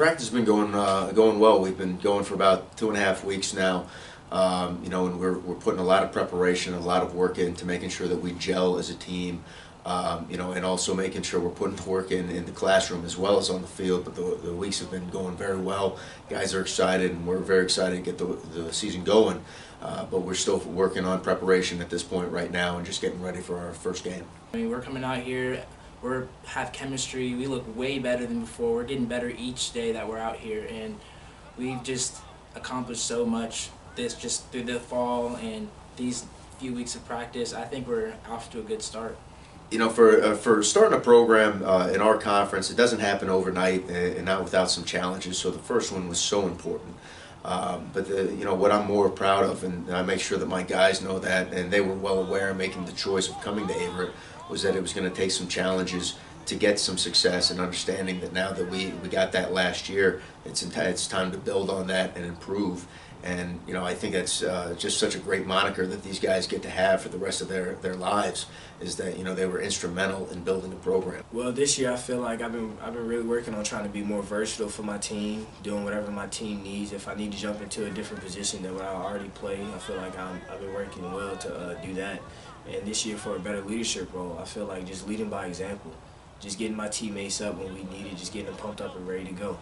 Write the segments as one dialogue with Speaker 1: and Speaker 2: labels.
Speaker 1: Practice has been going uh, going well. We've been going for about two and a half weeks now. Um, you know, and we're, we're putting a lot of preparation, a lot of work into making sure that we gel as a team. Um, you know, and also making sure we're putting the work in in the classroom as well as on the field. But the, the weeks have been going very well. Guys are excited, and we're very excited to get the, the season going. Uh, but we're still working on preparation at this point right now, and just getting ready for our first game.
Speaker 2: I mean, we're coming out here. We're have chemistry. We look way better than before. We're getting better each day that we're out here, and we've just accomplished so much. This just through the fall and these few weeks of practice. I think we're off to a good start
Speaker 1: you know, for uh, for starting a program uh, in our conference, it doesn't happen overnight and, not without some challenges. So the first one was so important. Um, but the, you know what I'm more proud of, and I make sure that my guys know that, and they were well aware, making the choice of coming to Averett, was that it was going to take some challenges to get some success, and understanding that now that we we got that last year, it's it's time to build on that and improve. And you know, I think that's uh, just such a great moniker that these guys get to have for the rest of their, their lives. Is that you know they were instrumental in building the program.
Speaker 3: Well, this year I feel like I've been I've been really working on trying to be more versatile for my team, doing whatever my team needs. If I need to jump into a different position than what I already play, I feel like I'm, I've been working well to uh, do that. And this year for a better leadership role, I feel like just leading by example, just getting my teammates up when we need it, just getting them pumped up and ready to go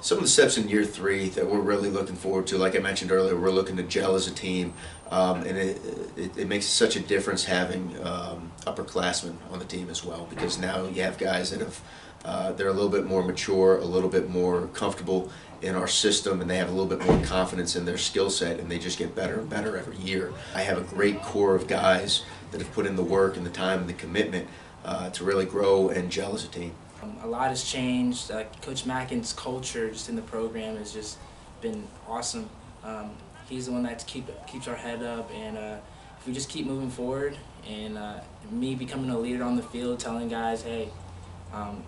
Speaker 1: some of the steps in year three that we're really looking forward to, like I mentioned earlier, we're looking to gel as a team, um, and it, it, it, makes such a difference having um, upperclassmen on the team as well, because now you have guys that have uh, they're a little bit more mature, a little bit more comfortable in our system, and they have a little bit more confidence in their skill set, and they just get better and better every year. I have a great core of guys that have put in the work and the time and the commitment uh, to really grow and gel as a team.
Speaker 2: Um, a lot has changed. Uh, Coach Mackin's culture just in the program has just been awesome. Um, he's the one that keep keeps our head up, and uh, if we just keep moving forward, and uh, me becoming a leader on the field, telling guys, hey, um,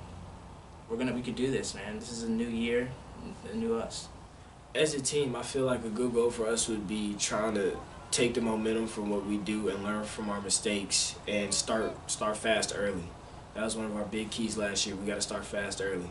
Speaker 2: we're gonna we could do this, man. This is a new year, a new us.
Speaker 3: As a team, I feel like a good goal for us would be trying to take the momentum from what we do and learn from our mistakes and start start fast early. That was one of our big keys last year. We got to start fast early.